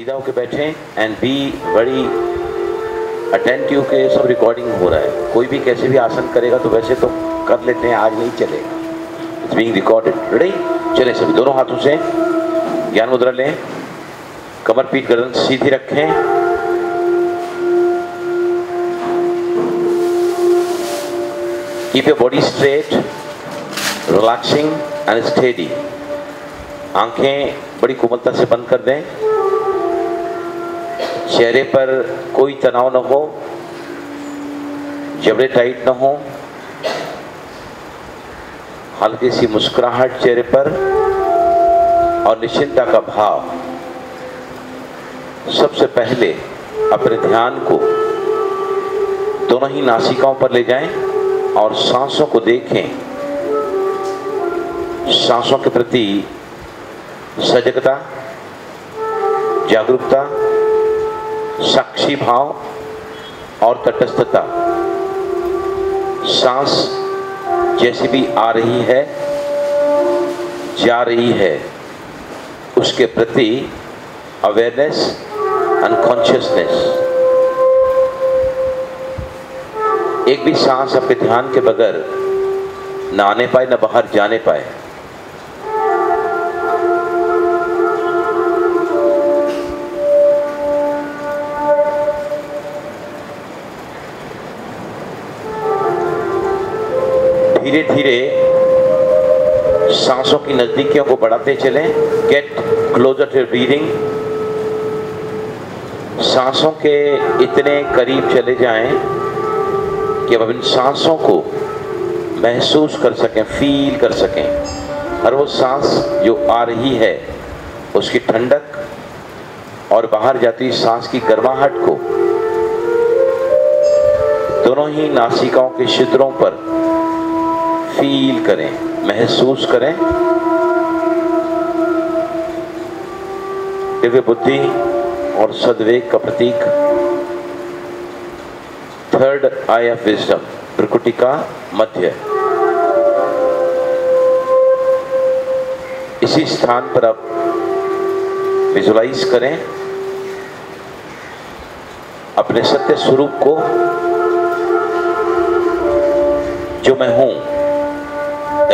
सीधा होके बैठें एंड बी बड़ी अटेंटिव के सब रिकॉर्डिंग हो रहा है। कोई भी कैसे भी आसन करेगा तो वैसे तो कर लेते हैं आज नहीं चलेगा। इट्स बीइंग रिकॉर्डेड रेडी चलें सभी दोनों हाथों से। ज्ञान मुद्रा लें। कमर पीठ गर्दन सीधी रखें। Keep your body straight, relaxing and steady. आँखें बड़ी कोमलता से बंद कर दें। चेहरे पर कोई तनाव न हो, जबड़े टाइट न हो, हल्की सी मुस्कुराहट चेहरे पर और निश्चिंता का भाव। सबसे पहले अपने ध्यान को दोनों ही नासिकाओं पर ले जाएँ और सांसों को देखें। सांसों के प्रति सजगता, जागरूकता साक्षी भाव और तटस्थता। सांस जैसी भी आ रही है, जा रही है, उसके प्रति अवेयरनेस अनकॉन्शियसनेस एक भी सांस आपके ध्यान के बगैर न आने पाए, ना बाहर जाने पाए। धीरे धीरे सांसों की नजदीकियों को बढ़ाते चलें। गेट क्लोजर टू ब्रीदिंग सांसों के इतने करीब चले जाएँ कि अब इन सांसों को महसूस कर सकें फील कर सकें। हर वो सांस जो आ रही है, उसकी ठंडक और बाहर जाती सांस की गर्माहट को, दोनों ही नासिकाओं के छिद्रों पर फील करें, महसूस करें। दिव्य बुद्धि और सदवेग का प्रतीक। थर्ड आई ऑफ़ विजडम प्रकृति का मध्य। इसी स्थान पर आप विजुलाइज करें। अपने सत्य स्वरूप को, जो मैं हूँ।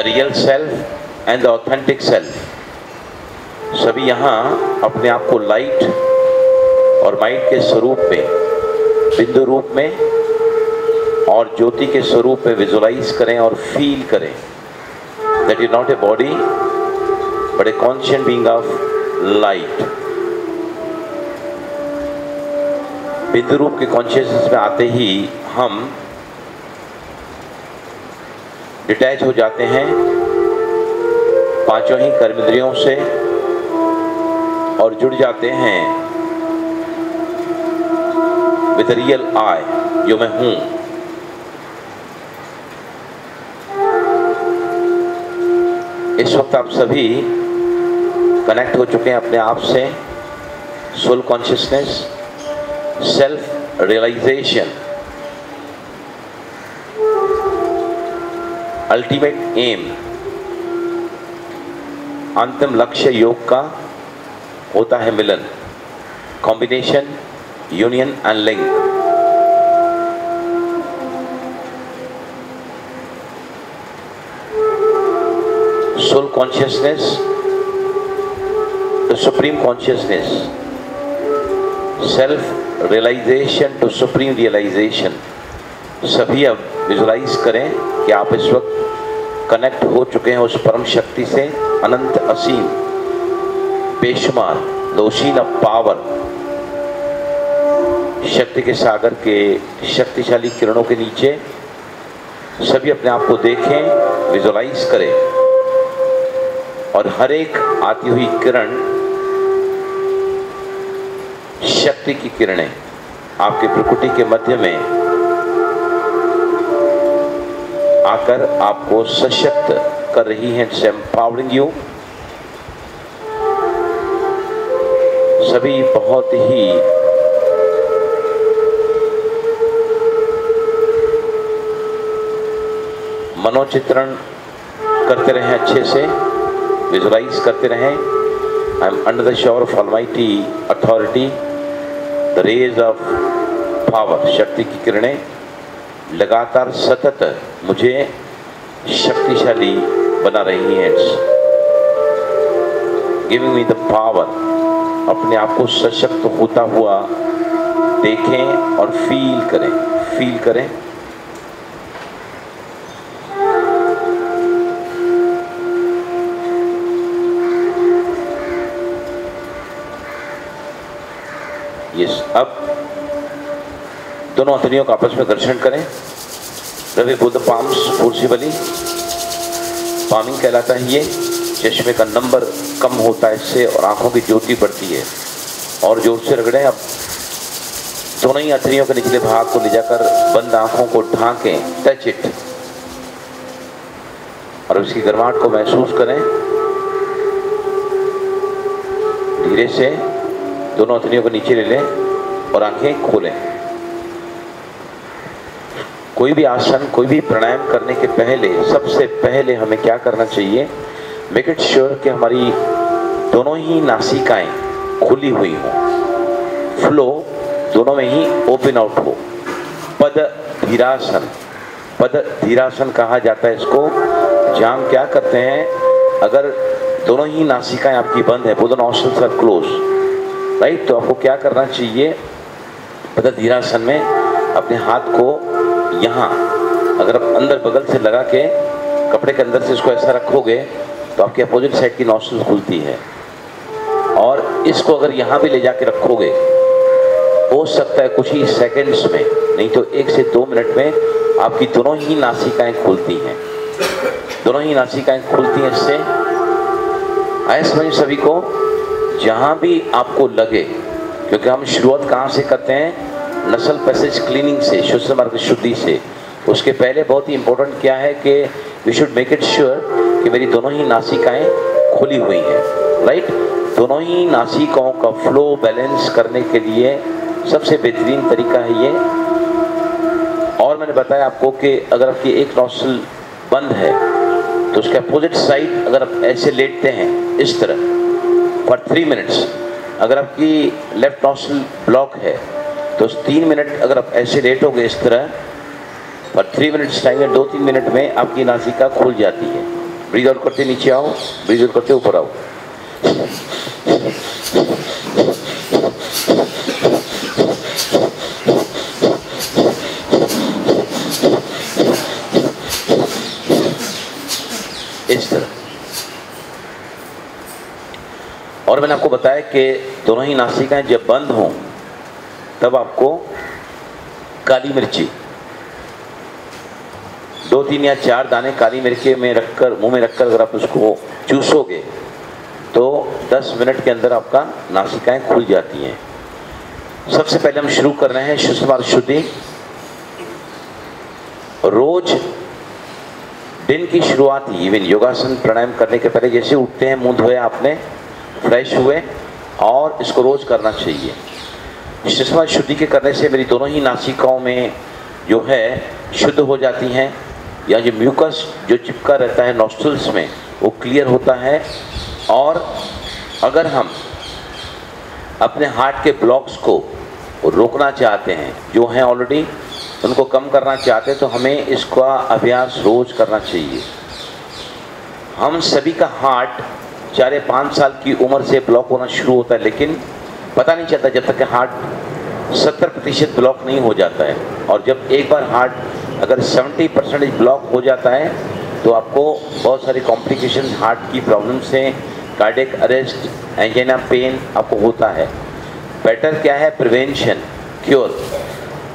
Real self and the authentic self सभी यहाँ अपने आप को लाइट और माइंड के स्वरूप में, बिंदु रूप में और ज्योति के स्वरूप में विजुलाइज करें और फील करें that is not a body but a conscious being of light बिंदु रूप के कॉन्शियसनेस में आते ही हम डिटैच हो जाते हैं पाँचों ही कर्मेंद्रियों से और जुड़ जाते हैं विद रियल आई जो मैं हूँ। इस वक्त आप सभी कनेक्ट हो चुके हैं अपने आप से। Soul consciousness self realisation ultimate aim अंतिम लक्ष्य योग का होता है मिलन। Combination union and link soul consciousness to supreme consciousness self realisation to supreme realisation सभी अब विजुलाइज करें कि आप इस वक्त कनेक्ट हो चुके हैं उस परम शक्ति से अनंत असीम बेशुमार दोषीन पावर, शक्ति के सागर के शक्तिशाली किरणों के नीचे। सभी अपने आप को देखें विजुलाइज करें। और हर एक आती हुई किरण शक्ति की किरणें आपके प्रकृति के मध्य में आकर आपको सशक्त कर रही हैं एम्पावरिंग यू सभी बहुत ही मनोचित्रण करते रहे अच्छे से विजुलाइज करते रहें am under the shower of Almighty authority. The rays of power, शक्ति की किरणें लगातार सतत मुझे शक्तिशाली बना रही है। गिविंग मी द पावर अपने आप को सशक्त होता हुआ देखें और फील करें फील करें। ये अब दोनों हथनियों का आपस में घर्षण करें। रवि बुद्ध पाम्स फुर्सी बली पामिंग कहलाता है ये। चश्मे का नंबर कम होता है इससे और आँखों की ज्योति बढ़ती है। और ज़ोर से रगड़ें अब दोनों ही हथनियों के निचले भाग को ले जाकर बंद आँखों को ढांकें टच इट और उसकी गर्माहट को महसूस करें। धीरे से दोनों हथनियों को नीचे ले लें और आँखें खोलें। कोई भी आसन, कोई भी प्राणायाम करने के पहले, सबसे पहले हमें क्या करना चाहिए? मेक इट श्योर कि हमारी दोनों ही नासिकाएँ खुली हुई हो। फ्लो दोनों में ही ओपन आउट हो। पद धीरासन। पद धीरासन कहा जाता है इसको। जहाँ क्या करते हैं, अगर दोनों ही नासिकाएँ आपकी बंद है both nostrils are close right तो आपको क्या करना चाहिए? पद धीरासन में अपने हाथ को यहाँ, अगर आप अंदर बगल से लगा के कपड़े के अंदर से इसको ऐसा रखोगे तो आपकी अपोजिट साइड की नॉस्ट्रल खुलती है। और इसको अगर यहाँ भी ले जाके रखोगे, हो सकता है कुछ ही सेकंड्स में, नहीं तो एक से दो मिनट में आपकी दोनों ही नासिकाएँ खुलती हैं। दोनों ही नासिकाएँ खुलती हैं इससे। आए समझ सभी को, जहाँ भी आपको लगे, क्योंकि हम शुरुआत कहाँ से करते हैं? नसल पैसेज क्लीनिंग से शुद्ध मार्ग शुद्धि से। उसके पहले बहुत ही इंपॉर्टेंट क्या है कि we should make it sure कि मेरी दोनों ही नासिकाएँ खुली हुई हैं। राइट दोनों ही नासिकाओं का फ्लो बैलेंस करने के लिए सबसे बेहतरीन तरीका है ये। और मैंने बताया आपको कि अगर आपकी एक नॉस्टल बंद है तो उसके अपोजिट साइड अगर आप ऐसे लेटते हैं, इस तरह फॉर थ्री मिनट्स अगर आपकी लेफ़्ट नॉस्टल ब्लॉक है तो तीन मिनट अगर आप ऐसे लेटोगे इस तरह फॉर थ्री मिनट्स टाइम में दो तीन मिनट में आपकी नासिका खुल जाती है। ब्रीज आउट करते नीचे आओ ब्रीज आउट करते ऊपर आओ। इस तरह। और मैंने आपको बताया कि दोनों ही नासिकाएँ जब बंद हों तब आपको काली मिर्ची। दो तीन या चार दाने काली मिर्ची में रखकर, मुँह में रखकर अगर आप उसको चूसोगे तो 10 मिनट के अंदर आपका नासिकाएँ खुल जाती हैं। सबसे पहले हम शुरू कर रहे हैं शुष्मार शुद्धि। रोज दिन की शुरुआत इवन योगासन, प्राणायाम करने के पहले जैसे उठते हैं, मुँह धोया आपने फ्रेश हुए, और इसको रोज करना चाहिए। सुषमा शुद्धि के करने से मेरी दोनों ही नासिकाओं में जो है, शुद्ध हो जाती हैं। या जो म्यूकस जो चिपका रहता है नॉस्ट्रल्स में, वो क्लियर होता है। और अगर हम अपने हार्ट के ब्लॉक्स को रोकना चाहते हैं, जो हैं ऑलरेडी उनको कम करना चाहते हैं तो हमें इसका अभ्यास रोज करना चाहिए। हम सभी का हार्ट चार पाँच साल की उम्र से ब्लॉक होना शुरू होता है, लेकिन पता नहीं चलता जब तक हार्ट सत्तर प्रतिशत ब्लॉक नहीं हो जाता है। और जब एक बार हार्ट अगर सेवेंटी परसेंटेज ब्लॉक हो जाता है तो आपको बहुत सारी कॉम्प्लिकेशन हार्ट की प्रॉब्लम से कार्डिक अरेस्ट एंजाइना पेन आपको होता है। बेटर क्या है? Prevention, cure.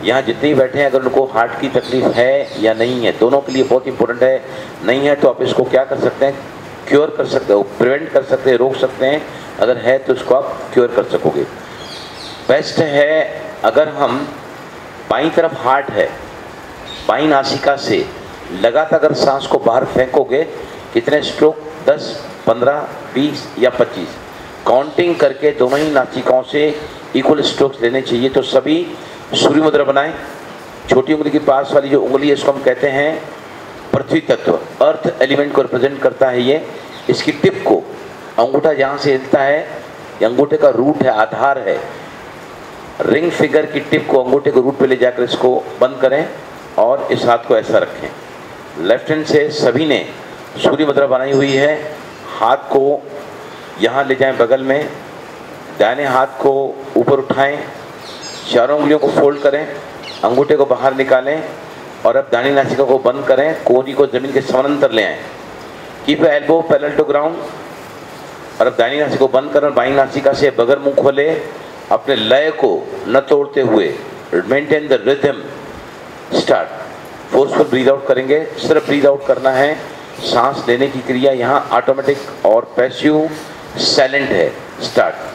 यहाँ जितने बैठे हैं, अगर उनको हार्ट की तकलीफ़ है या नहीं है, दोनों के लिए बहुत इंपॉर्टेंट है। नहीं है तो आप इसको क्या कर सकते हैं? क्योर कर सकते हो, प्रिवेंट कर सकते हैं, रोक सकते हैं। अगर है तो इसको आप क्योर कर सकोगे। बेस्ट है अगर हम बाई तरफ़ हार्ट है बाई नासिका से लगातार अगर सांस को बाहर फेंकोगे कितने स्ट्रोक 10, 15, 20 या 25 काउंटिंग करके दोनों ही नासिकाओं से इक्वल स्ट्रोक्स लेने चाहिए तो सभी सूर्य मुद्रा बनाएँ। छोटी उंगली के पास वाली जो उंगली है इसको हम कहते हैं पृथ्वी तत्व। अर्थ एलिमेंट को रिप्रेजेंट करता है ये। इसकी टिप को अंगूठा जहाँ से हिलता है अंगूठे का रूट है, आधार है। रिंग फिगर की टिप को अंगूठे के रूट पे ले जाकर इसको बंद करें और इस हाथ को ऐसा रखें। लेफ़्ट हैंड से सभी ने सूर्य मुद्रा बनाई हुई है। हाथ को यहाँ ले जाएँ बगल में। दाहिने हाथ को ऊपर उठाएँ। चारों उंगलियों को फोल्ड करें। अंगूठे को बाहर निकालें और अब दानी नासिका को बंद करें। कोहनी को ज़मीन के समानांतर ले आएँ। Keep elbow parallel to ground और अब दाइनी नासिका को बंद कर बाई नासिका से बगर मुँह खोले, अपने लय को न तोड़ते हुए maintain the rhythm start forceful breathe out करेंगे, सिर्फ़ ब्रीद आउट करना है। सांस लेने की क्रिया यहाँ ऑटोमेटिक और पैसिव साइलेंट है। स्टार्ट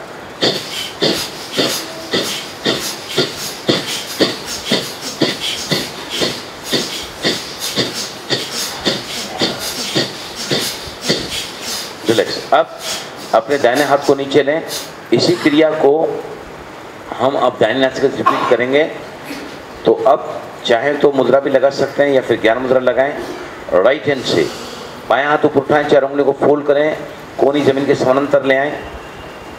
रिलैक्स अब अपने दाहिने हाथ को नीचे लें। इसी क्रिया को हम अब दाहिने हाथ से रिपीट करेंगे। तो अब चाहे तो मुद्रा भी लगा सकते हैं या फिर ज्ञान मुद्रा लगाएँ। राइट हैंड से। बाएँ हाथ ऊपर उठाएँ चार उंगली को फोल्ड करें। कोनी ज़मीन के समानांतर ले आए।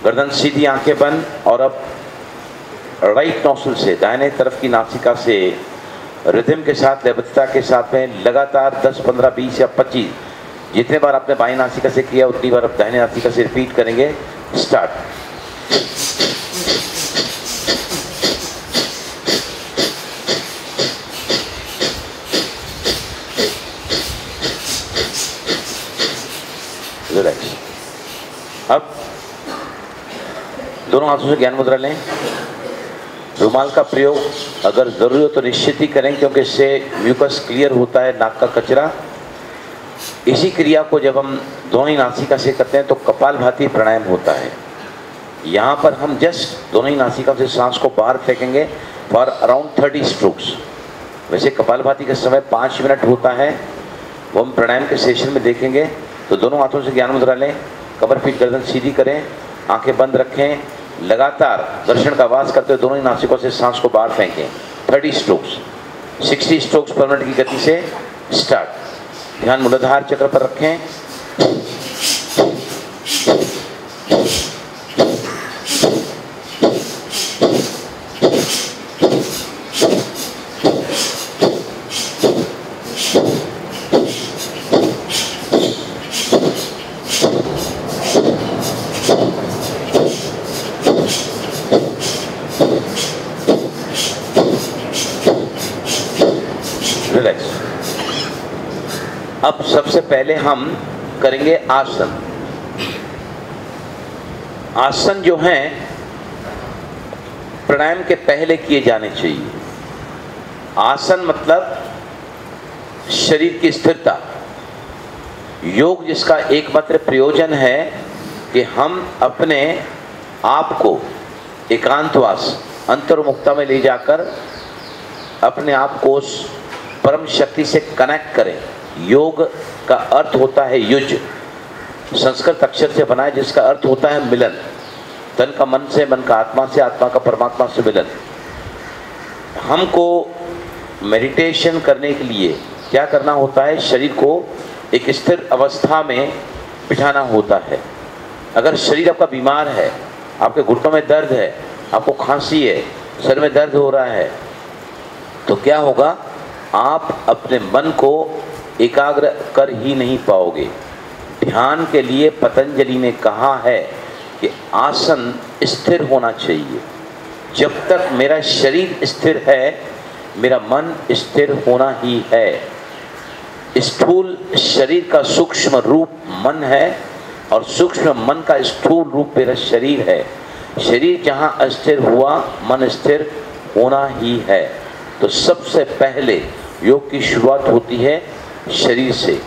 गर्दन सीधी आँखें बंद। और अब राइट नौसल से दाहिने तरफ़ की नासिका से रिदम के साथ लयबद्धता के साथ में लगातार 10, 15, 20 या 25 जितने बार आपने बाई नासिका से किया, उतनी बार आप दाहिने नासिका से रिपीट करेंगे स्टार्ट अब दोनों हाथों से ज्ञान मुद्रा लें। रुमाल का प्रयोग अगर ज़रूरी हो तो निश्चित ही करें, क्योंकि इससे म्यूकस क्लियर होता है, नाक का कचरा। इसी क्रिया को जब हम दोनों ही नासिका से करते हैं तो कपाल भाती प्राणायाम होता है। यहाँ पर हम जस्ट दोनों ही नासिका से सांस को बाहर फेंकेंगे फॉर अराउंड थर्टी स्ट्रोक्स वैसे कपाल भाती का समय पाँच मिनट होता है, वो हम प्राणायाम के सेशन में देखेंगे। तो दोनों हाथों से ज्ञान मुद्रा लें, कबर पीठ गर्दन सीधी करें, आँखें बंद रखें, लगातार दर्शन का आवाज़ करते हुए दोनों ही नासिकों से सांस को बाहर फेंकें। Thirty strokes sixty strokes per minute की गति से स्टार्ट ध्यान मूलाधार चक्र पर रखें रिलैक्स अब सबसे पहले हम करेंगे आसन। आसन जो हैं, प्राणायाम के पहले किए जाने चाहिए। आसन मतलब शरीर की स्थिरता। योग जिसका एकमात्र प्रयोजन है कि हम अपने आप को एकांतवास अंतर्मुक्ता में ले जाकर अपने आप को परम शक्ति से कनेक्ट करें। योग का अर्थ होता है युज। संस्कृत अक्षर से बना है जिसका अर्थ होता है मिलन। तन का मन से, मन का आत्मा से, आत्मा का परमात्मा से मिलन। हमको मेडिटेशन करने के लिए क्या करना होता है? शरीर को एक स्थिर अवस्था में बिठाना होता है। अगर शरीर आपका बीमार है, आपके घुटनों में दर्द है, आपको खांसी है, सर में दर्द हो रहा है तो क्या होगा? आप अपने मन को एकाग्र कर ही नहीं पाओगे। ध्यान के लिए पतंजलि ने कहा है कि आसन स्थिर होना चाहिए। जब तक मेरा शरीर स्थिर है, मेरा मन स्थिर होना ही है। स्थूल शरीर का सूक्ष्म रूप मन है और सूक्ष्म मन का स्थूल रूप मेरा शरीर है। शरीर जहाँ अस्थिर हुआ, मन स्थिर होना ही है। तो सबसे पहले योग की शुरुआत होती है। शरीर से।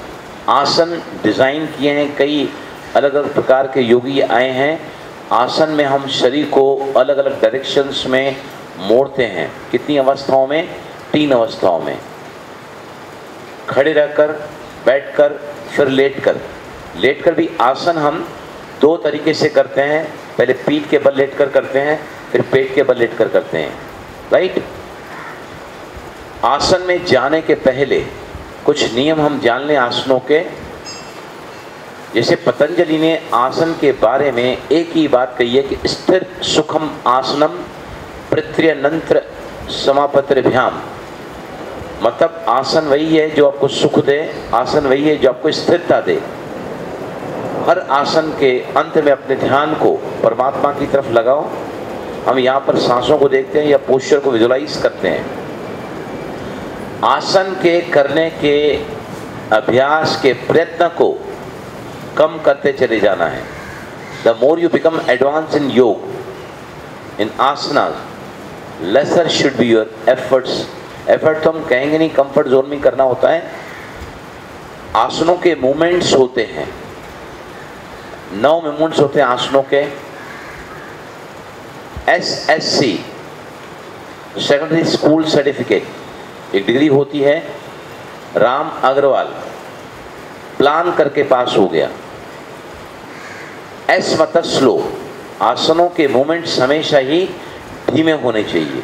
आसन डिज़ाइन किए हैं, कई अलग अलग प्रकार के योगी आए हैं। आसन में हम शरीर को अलग अलग डायरेक्शंस में मोड़ते हैं। कितनी अवस्थाओं में? तीन अवस्थाओं में। खड़े रहकर, बैठकर, फिर लेटकर। लेटकर भी आसन हम दो तरीके से करते हैं। पहले पीठ के बल लेटकर करते हैं, फिर पेट के बल लेटकर करते हैं। राइट? आसन में जाने के पहले कुछ नियम हम जान लें आसनों के। जैसे पतंजलि ने आसन के बारे में एक ही बात कही है कि स्थिर सुखम आसनम पृथ्यनंत्र समापत्र भ्याम मतलब आसन वही है जो आपको सुख दे, आसन वही है जो आपको स्थिरता दे। हर आसन के अंत में अपने ध्यान को परमात्मा की तरफ़ लगाओ। हम यहाँ पर सांसों को देखते हैं या पोस्चर को विजुलाइज करते हैं। आसन के करने के अभ्यास के प्रयत्न को कम करते चले जाना है। The more you become advance in yoga in asana lesser should be your efforts effort तो हम कहेंगे नहीं कंफर्ट जोन में करना होता है। आसनों के मूवमेंट्स होते हैं। नौ मूवमेंट्स होते हैं आसनों के। S S C secondary school certificate एक डिग्री होती है। राम अग्रवाल, प्लान करके पास हो गया। एस मतलब स्लो आसनों के मूवमेंट्स हमेशा ही धीमे होने चाहिए।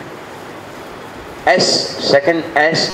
S second S